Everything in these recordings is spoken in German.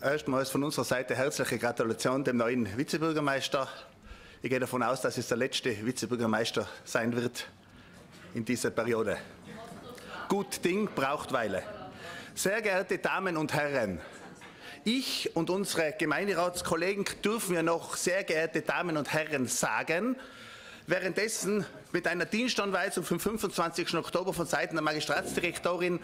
Erstmals von unserer Seite herzliche Gratulation dem neuen Vizebürgermeister. Ich gehe davon aus, dass es der letzte Vizebürgermeister sein wird in dieser Periode. Gut Ding braucht Weile. Sehr geehrte Damen und Herren, ich und unsere Gemeinderatskollegen dürfen ja noch sehr geehrte Damen und Herren sagen, währenddessen mit einer Dienstanweisung vom 25. Oktober von Seiten der Magistratsdirektorin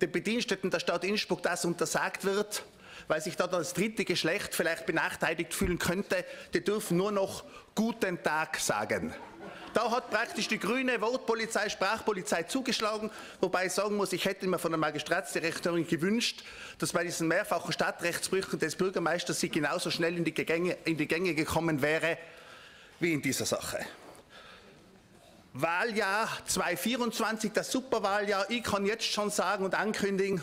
den Bediensteten der Stadt Innsbruck das untersagt wird, weil sich dort das dritte Geschlecht vielleicht benachteiligt fühlen könnte, die dürfen nur noch Guten Tag sagen. Da hat praktisch die grüne Wortpolizei, Sprachpolizei zugeschlagen, wobei ich sagen muss, ich hätte mir von der Magistratsdirektorin gewünscht, dass bei diesen mehrfachen Stadtrechtsbrüchen des Bürgermeisters sie genauso schnell in die, Gänge, in die Gänge gekommen wäre wie in dieser Sache. Wahljahr 2024, das Superwahljahr. Ich kann jetzt schon sagen und ankündigen,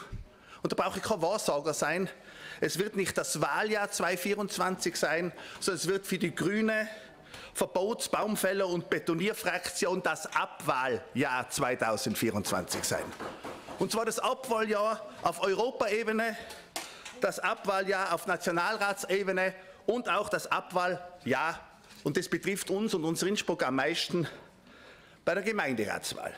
und da brauche ich kein Wahrsager sein, es wird nicht das Wahljahr 2024 sein, sondern es wird für die Grüne Verbots-, Baumfäller- und Betonierfraktion das Abwahljahr 2024 sein. Und zwar das Abwahljahr auf Europaebene, das Abwahljahr auf Nationalratsebene und auch das Abwahljahr, und das betrifft uns und uns Innsbruck am meisten, bei der Gemeinderatswahl.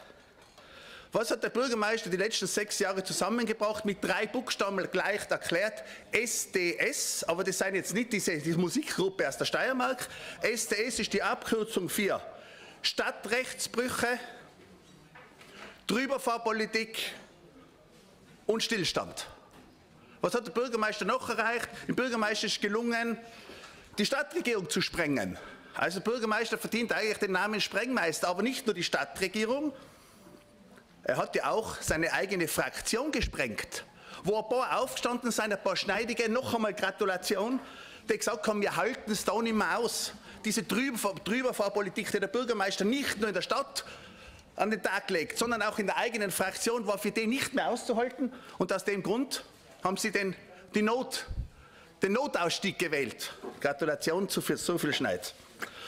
Was hat der Bürgermeister die letzten sechs Jahre zusammengebracht? Mit drei Buchstaben gleich erklärt. SDS, aber das sind jetzt nicht diese, diese Musikgruppe aus der Steiermark. SDS ist die Abkürzung für Stadtrechtsbrüche, Drüberfahrpolitik und Stillstand. Was hat der Bürgermeister noch erreicht? Dem Bürgermeister ist gelungen, die Stadtregierung zu sprengen. Also Bürgermeister verdient eigentlich den Namen Sprengmeister, aber nicht nur die Stadtregierung, er hat ja auch seine eigene Fraktion gesprengt, wo ein paar aufgestanden sind, ein paar Schneidige, noch einmal Gratulation, die gesagt haben, wir halten es da nicht mehr aus. Diese Drüberfahrpolitik, die der Bürgermeister nicht nur in der Stadt an den Tag legt, sondern auch in der eigenen Fraktion, war für den nicht mehr auszuhalten. Und aus dem Grund haben sie den, die Not, den Notausstieg gewählt. Gratulation zu viel, so viel Schneid.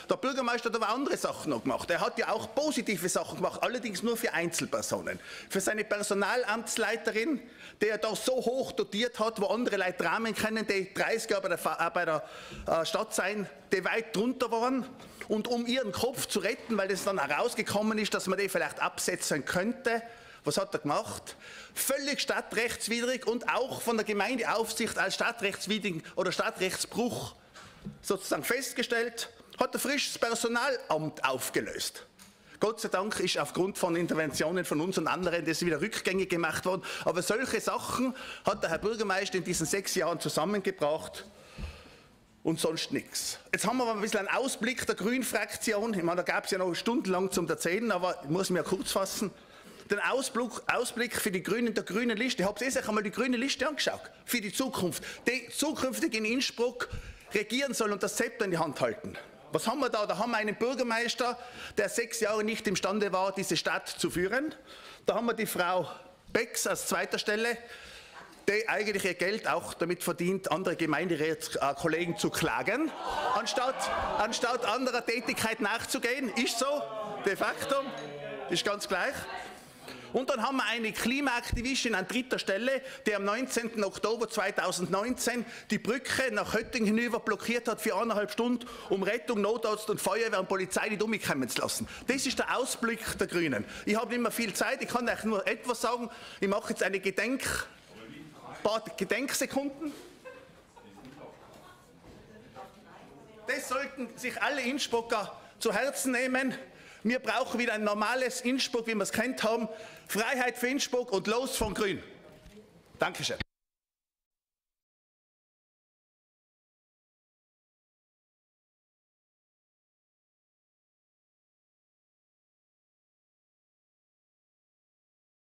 Der Bürgermeister hat aber andere Sachen noch gemacht. Er hat ja auch positive Sachen gemacht, allerdings nur für Einzelpersonen. Für seine Personalamtsleiterin, die er da so hoch dotiert hat, wo andere Leute Rahmen kennen, die 30 Jahre bei der, äh, bei der äh, Stadt sein, die weit drunter waren. Und um ihren Kopf zu retten, weil es dann herausgekommen ist, dass man die vielleicht absetzen könnte, was hat er gemacht? Völlig stadtrechtswidrig und auch von der Gemeindeaufsicht als stadtrechtswidrig oder Stadtrechtsbruch sozusagen festgestellt hat ein frisches Personalamt aufgelöst. Gott sei Dank ist aufgrund von Interventionen von uns und anderen das wieder rückgängig gemacht worden. Aber solche Sachen hat der Herr Bürgermeister in diesen sechs Jahren zusammengebracht und sonst nichts. Jetzt haben wir aber ein bisschen einen Ausblick der Grünen-Fraktion. Ich meine, da gab es ja noch stundenlang zum Erzählen, aber ich muss mich kurz fassen. Den Ausblick, Ausblick für die Grünen der grünen Liste. Ich habe sich einmal die grüne Liste angeschaut für die Zukunft, die zukünftig in Innsbruck regieren soll und das Zepter in die Hand halten. Was haben wir da? Da haben wir einen Bürgermeister, der sechs Jahre nicht imstande war, diese Stadt zu führen. Da haben wir die Frau Becks als zweiter Stelle, die eigentlich ihr Geld auch damit verdient, andere Gemeinderatskollegen zu klagen, anstatt, anstatt anderer Tätigkeit nachzugehen. Ist so, de facto, ist ganz gleich. Und dann haben wir eine Klimaaktivistin an dritter Stelle, die am 19. Oktober 2019 die Brücke nach Höttingen hinüber blockiert hat für eineinhalb Stunden, um Rettung, Notarzt und Feuerwehr und Polizei nicht umkommen zu lassen. Das ist der Ausblick der Grünen. Ich habe nicht mehr viel Zeit, ich kann euch nur etwas sagen. Ich mache jetzt eine Gedenk, paar Gedenksekunden. Das sollten sich alle Innsbrucker zu Herzen nehmen. Wir brauchen wieder ein normales Innsbruck, wie wir es kennt haben. Freiheit für Innsbruck und los von Grün. Dankeschön.